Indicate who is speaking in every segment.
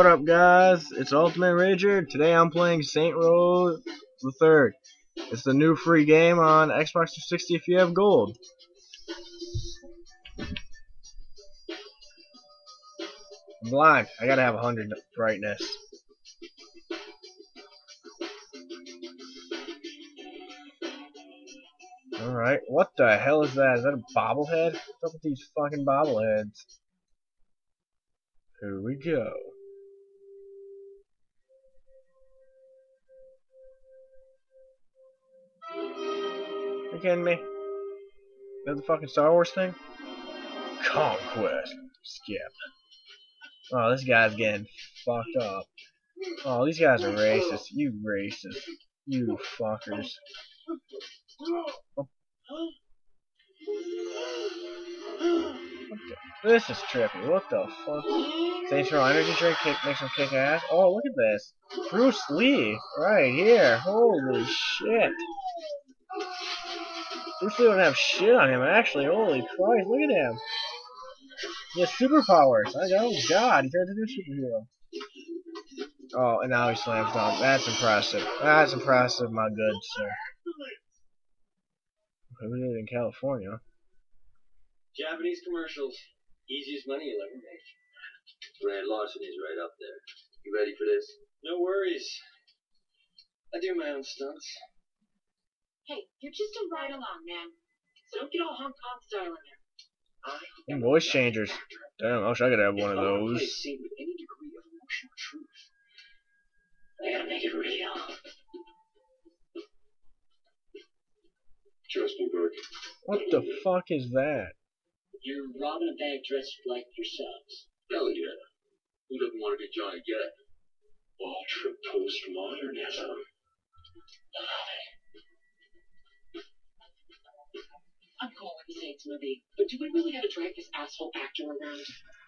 Speaker 1: What up, guys? It's Ultimate Rager. Today I'm playing Saints Row the Third. It's the new free game on Xbox 360 if you have gold. I'm blind. I gotta have 100 brightness. Alright, what the hell is that? Is that a bobblehead? What's up with these fucking bobbleheads? Here we go. You kidding me? The fucking Star Wars thing? Conquest. Skip. Oh, this guy's getting fucked up. Oh, these guys are racist. You racist. You fuckers. Oh. This is trippy. What the fuck? Saints Row energy drink kick, makes him kick ass. Oh, look at this. Bruce Lee. Right here. Holy shit. Bruce Lee don't have shit on him, actually. Holy Christ, look at him. He has superpowers. I oh god, he turns into a superhero. Oh, and now he slams down. That's impressive. That's impressive, my good sir. We did it in California.
Speaker 2: Japanese commercials. Easiest money you'll ever make.
Speaker 3: Rand Larson is right up there. You ready for this?
Speaker 2: No worries. I do my own stunts.
Speaker 4: Hey, you're just a ride along, man. So don't get all Hong Kong style in there.
Speaker 2: I
Speaker 1: voice changers. Damn, I wish I could have one of
Speaker 2: If I wanna play a
Speaker 1: those.
Speaker 2: scene with any degree of emotional truth.
Speaker 4: I gotta make it real.
Speaker 3: Trust me, Birk.
Speaker 1: What the fuck is that?
Speaker 2: You're robbing a bank dressed like yourselves.
Speaker 3: Hell yeah. Who doesn't want to be Johnny Depp? Ultra postmodernism.
Speaker 4: I'm cool with the Saints movie, but do we really gotta drag this asshole actor around?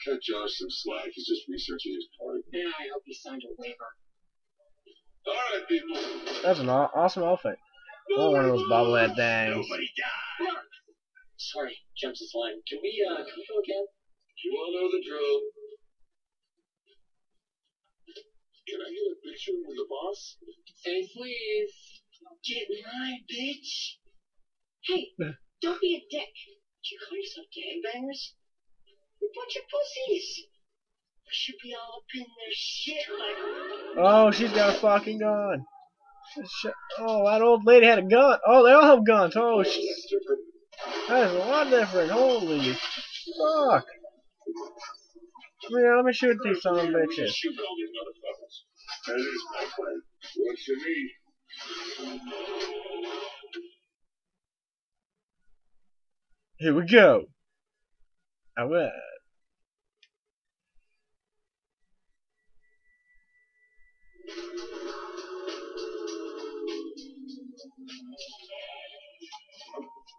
Speaker 3: Cut Josh some slack. He's just researching his part.
Speaker 4: Yeah, I hope he signed a waiver.
Speaker 3: All right, people.
Speaker 1: That's an aw- awesome outfit. I want one of those bobblehead things.
Speaker 3: Nobody die.
Speaker 2: Sorry, jumps his line. Can we, uh, can we go again?
Speaker 3: You all know the drill. Can I get a picture with the boss?
Speaker 4: Say please.
Speaker 2: Get in line, bitch.
Speaker 4: Hey, don't be a dick.
Speaker 2: Do you call yourself gangbangers? You're a bunch of pussies. We should be all up in their shit like.
Speaker 1: Oh, she's got a fucking gun. Oh, that old lady had a gun. Oh, they all have guns. Oh, shit.
Speaker 3: That's.
Speaker 1: That is a lot different. Holy fuck. Yeah, let me shoot these son of bitches.
Speaker 3: Shoot all these motherfuckers. That is my plan. What you need?
Speaker 1: Here we go. Alright.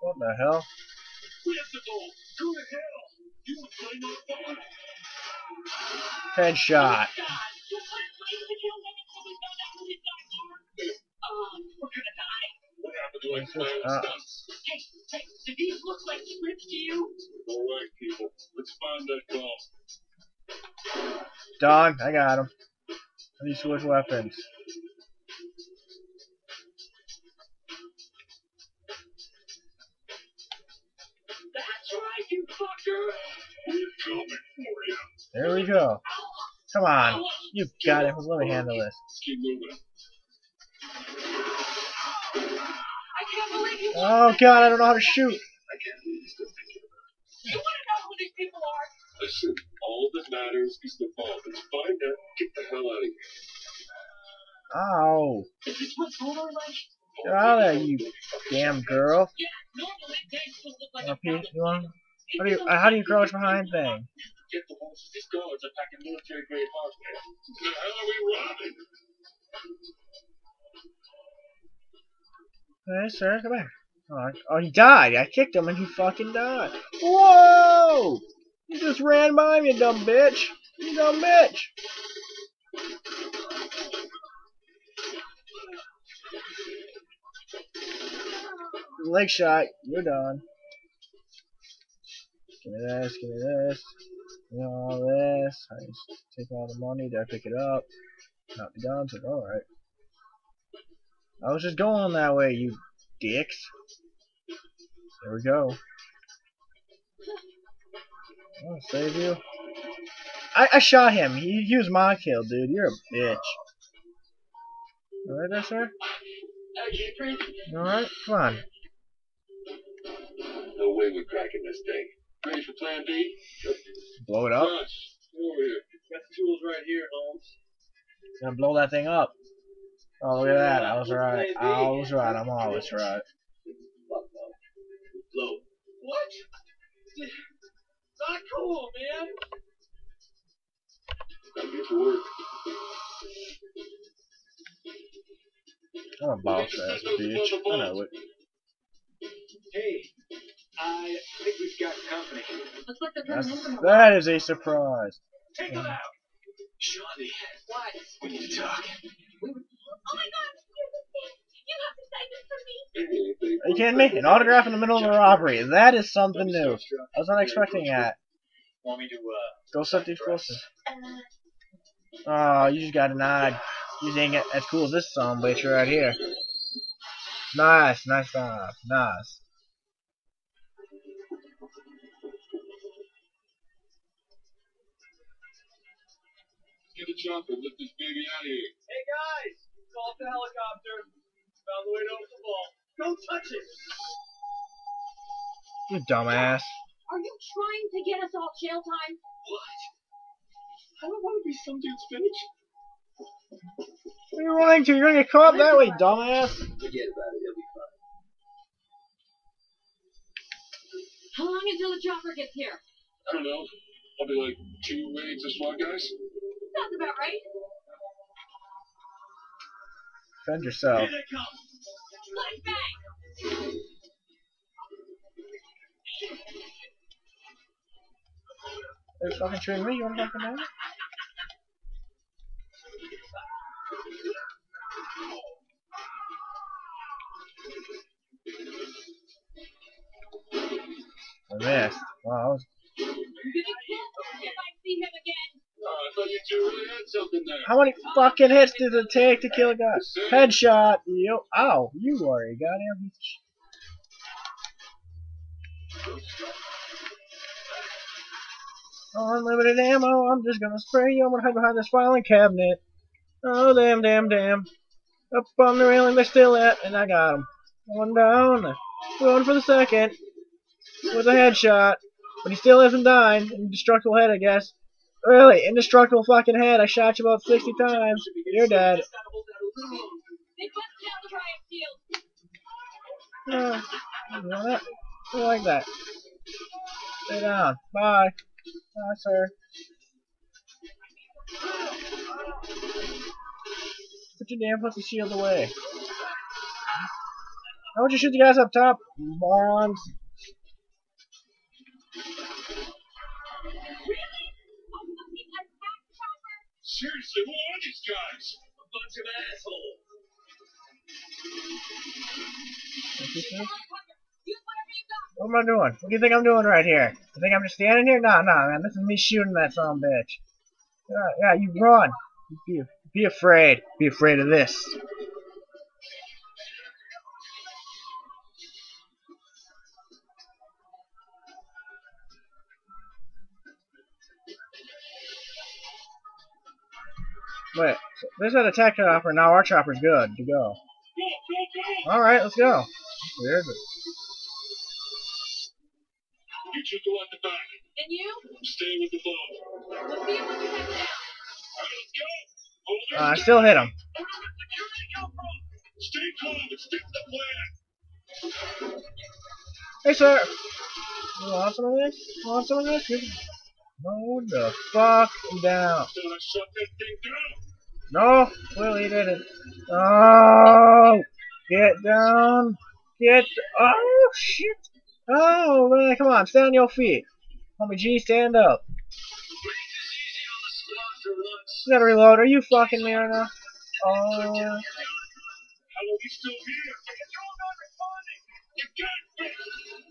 Speaker 1: What the hell?
Speaker 3: Principal, go to hell. You would play no fun.
Speaker 1: Headshot.
Speaker 4: Um, do these look like scripts to you?
Speaker 3: All right, people. Let's find that call.
Speaker 1: Don, I got him. I need to switch weapons.
Speaker 4: That's right, you fucker.
Speaker 3: We're coming for you.
Speaker 1: There we go. Come on. You've got it. Let me handle this.
Speaker 3: Keep moving.
Speaker 1: Oh god, I don't know how to shoot.
Speaker 3: I can't believe he's still thinking about
Speaker 4: You want to know who these people are?
Speaker 3: it. Listen, all that matters is the bomb. Let's find out. Get the hell out of here.
Speaker 1: Ow.
Speaker 4: Is this what Boomer like?
Speaker 1: Get out of there, you damn girl.
Speaker 4: Yeah, normally gangsters look like
Speaker 1: Uh, you want? How do you how do you crouch behind thing?
Speaker 3: Get the horses. These guards are packing military grade hardware. The hell are we robbing?
Speaker 1: Hey, sir, come back. Oh, he died. I kicked him and he fucking died. Whoa! You just ran by me, you dumb bitch. You dumb bitch. Leg shot. You're done. Give me this. Give me this. You know, all this. I just take all the money. Did I pick it up? Not the guns. Like, alright. I was just going that way, you dicks. There we go. I'll save you. I, I shot him. He, he was my kill, dude. You're a bitch. Alright there, sir? Alright, come on.
Speaker 3: No way we're cracking this thing. Ready for plan B?
Speaker 1: Blow it up.
Speaker 3: Over here. Got the tools right here, Holmes.
Speaker 1: Gonna blow that thing up. Oh, look at that. I was right. I was right. I'm always right.
Speaker 3: Fuck no. Blow. What? Not cool, man. Gotta get to work.
Speaker 1: I'm a boss ass bitch. I know it.
Speaker 5: Hey, I think we've got company.
Speaker 4: Looks like they're coming in
Speaker 1: That's,
Speaker 4: from
Speaker 1: that is a surprise.
Speaker 5: Take them out. Johnny,
Speaker 4: What?
Speaker 5: we need to talk.
Speaker 4: Oh my god, you're the thing. You have to sign this for me.
Speaker 1: Are you kidding me? An autograph in the middle of a robbery. That is something new. I was not expecting that.
Speaker 5: Want me to, uh,
Speaker 1: Go set the explosives.
Speaker 4: Uh,
Speaker 1: Oh, you just got denied. You ain't get as cool as this son bitch right here. Nice, nice job. Nice.
Speaker 3: Get the chopper. Lift this baby out of here.
Speaker 5: Hey guys, call up the helicopter. Found the way to open the ball. Don't touch it.
Speaker 1: You dumbass.
Speaker 4: are you trying to get us all jail time?
Speaker 3: What? I don't want to be some dude's bitch.
Speaker 1: What are you running to? You're gonna get caught that way, dumbass.
Speaker 3: Forget about it. He'll be fine.
Speaker 4: How long until the chopper gets here?
Speaker 3: I don't know. Probably like two waves of SWAT guys.
Speaker 4: Sounds about right.
Speaker 1: Defend yourself.
Speaker 5: Here they come.
Speaker 4: Flashbang!
Speaker 1: Are fucking shooting me? You wanna fucking know? I missed. Wow, How many fucking hits did it take to kill a guy? Headshot. Yo, ow, you are a goddamn. bitch. Unlimited ammo. I'm just gonna spray you. I'm gonna hide behind this filing cabinet. Oh damn, damn, damn. Up on the railing, they're still at, and I got him. One down. Going for the second with a headshot, but he still isn't dying. Indestructible head, I guess. Really, indestructible fucking head. I shot you about 60 times. You're dead. Yeah, like that. Stay down. Bye. Bye, sir. Put your damn pussy shield away. Why would you shoot the guys up top, morons?
Speaker 3: Seriously, who are these guys?
Speaker 5: A bunch of assholes.
Speaker 1: What you say?
Speaker 4: Use whatever you got.
Speaker 1: What am I doing? What do you think I'm doing right here? You think I'm just standing here? Nah, nah, man. This is me shooting that son of a bitch. Yeah, yeah, you run. Be, be afraid. Be afraid of this. Wait, so there's that attack chopper. Now our chopper's good to go. Alright, let's go. Weird, but
Speaker 3: You two go at the back.
Speaker 4: And you?
Speaker 3: Stay with the boat.
Speaker 4: We'll see you when you head down.
Speaker 3: Let's go! Hold
Speaker 1: uh, I still hit him.
Speaker 3: Where did the security come from? Stay calm and stick the plan.
Speaker 1: Hey, sir. You want some of this? You want some of this? You- Hold the fuck down. No, Will, he didn't. Oh, get down. Get. Oh, shit. Oh, man, come on, stand on your feet. Homie G, stand up. You gotta reload. Are you fucking me right now? Oh,
Speaker 3: are we still here? You're not responding. You can't.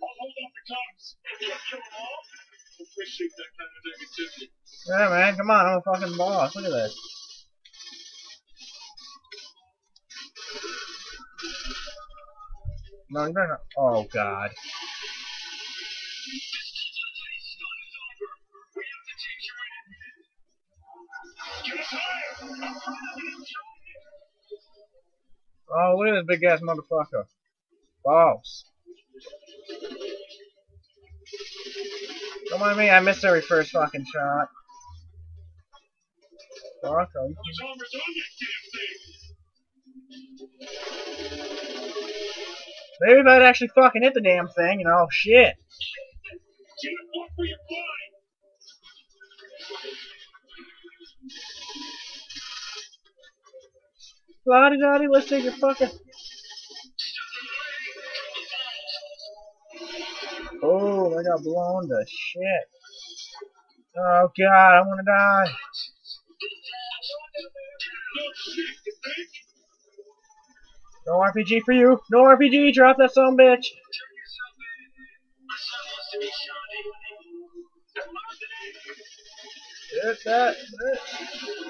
Speaker 3: I'll hold off the cops. You all. Appreciate that kind of negativity.
Speaker 1: Yeah, man, come on, I'm a fucking boss. Look at this. No, you better not. Oh, God. Oh, look at this big ass motherfucker. Boss. Don't mind me, I missed every first fucking shot. Fuck, are you
Speaker 3: What's Homer's on that damn thing?
Speaker 1: Maybe if I'd actually fucking hit the damn thing, you know, oh, shit.
Speaker 3: Jim, what were you blind?
Speaker 1: Lottie Dottie, let's take your fucking. I got blown to shit. Oh god, I wanna die.
Speaker 3: No
Speaker 1: RPG for you. No RPG, drop that son bitch. Hit that bitch.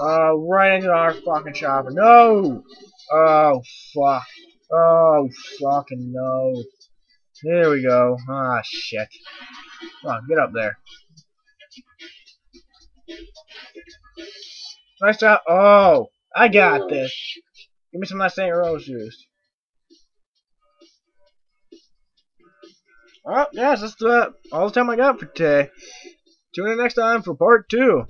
Speaker 1: Uh, right into our fucking chopper. No! Oh, fuck. Oh, fucking no. Here we go. Ah, shit. Come on, get up there. Nice job. Oh, I got this. Give me some of that St. Rose juice. Well, guys, that's uh, all the time I got for today. Tune in next time for part two.